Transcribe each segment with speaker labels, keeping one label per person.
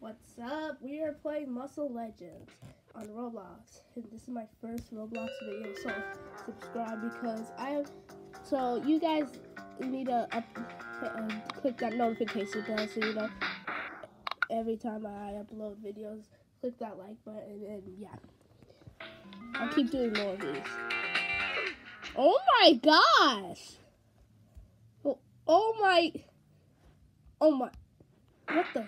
Speaker 1: What's up? We are playing Muscle Legends on Roblox. And this is my first Roblox video, so subscribe because I have. So you guys need to up, uh, click that notification bell so you know every time I upload videos. Click that like button and yeah. I'll keep doing more of these. Oh my gosh! Oh, oh my! Oh my! What the?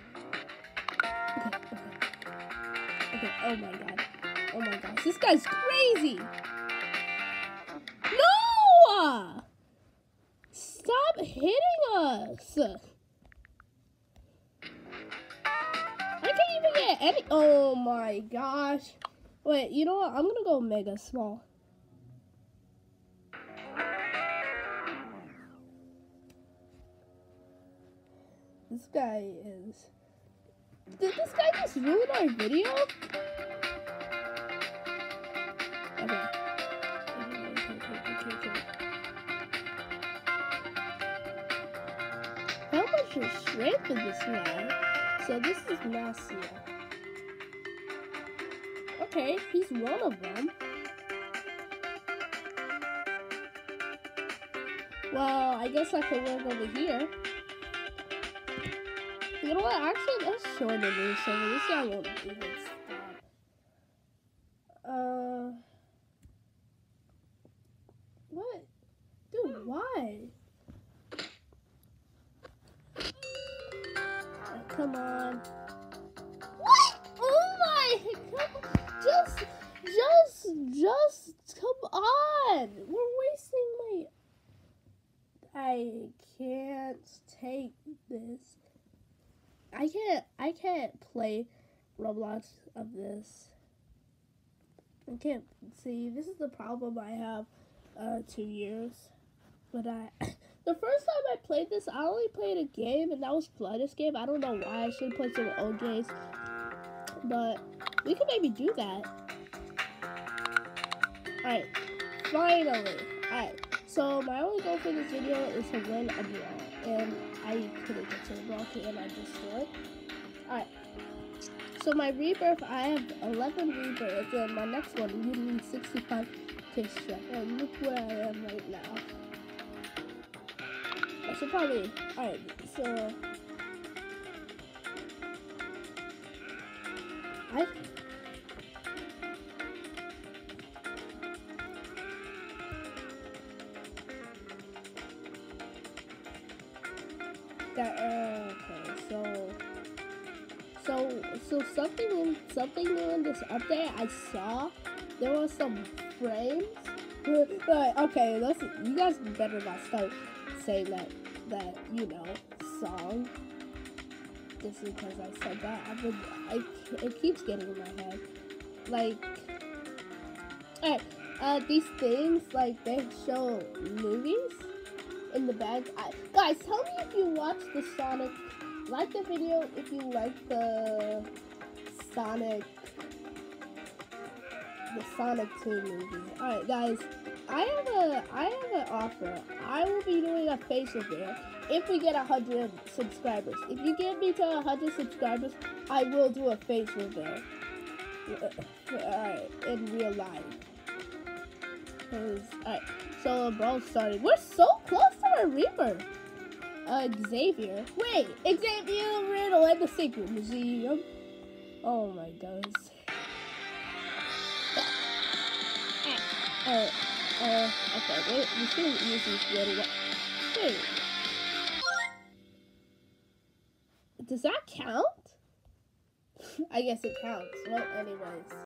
Speaker 1: Okay, oh my god. Oh my gosh. This guy's crazy! No! Stop hitting us! I can't even get any. Oh my gosh. Wait, you know what? I'm gonna go mega small. This guy is. Did this guy just ruin our video? Okay. How much is strength in this guy? So this is Nasia. Okay, he's one of them. Well, I guess I could work over here. You know what? Actually, let's shorten this so this guy won't even stop. Uh, what? Dude, why? Come on. What? Oh my! Come. Just, just, just come on! We're wasting my. I can't take this. I can't I can't play Roblox of this. I can't see this is the problem I have uh two years. But I the first time I played this I only played a game and that was Floodus game. I don't know why I should play some old games. But we could maybe do that. Alright. Finally. Alright. So my only goal for this video is to win a brawl. And I couldn't get to the brawl and I just did. Alright. So my rebirth, I have 11 rebirths, and my next one, you need 65 to strength. And look where I am right now. I should probably, alright, so... I that uh, okay so so so something in something new in this update I saw there was some frames but okay let's you guys better not start saying that that you know song. Just because I said that I've been I it keeps getting in my head. Like alright uh these things like they show movies in the bag. I, guys, tell me if you watch the Sonic. Like the video if you like the Sonic, the Sonic 2 movie. Alright, guys, I have a I have an offer. I will be doing a face reveal if we get hundred subscribers. If you get me to hundred subscribers, I will do a face reveal. Alright, in real life. Alright, so bro started. We're so close Reaper. Uh, Xavier. Wait, Xavier Riddle at the Secret Museum. Oh my gosh. Uh, uh, okay, wait, we should use this little. Wait. Does that count? I guess it counts. Well, anyways.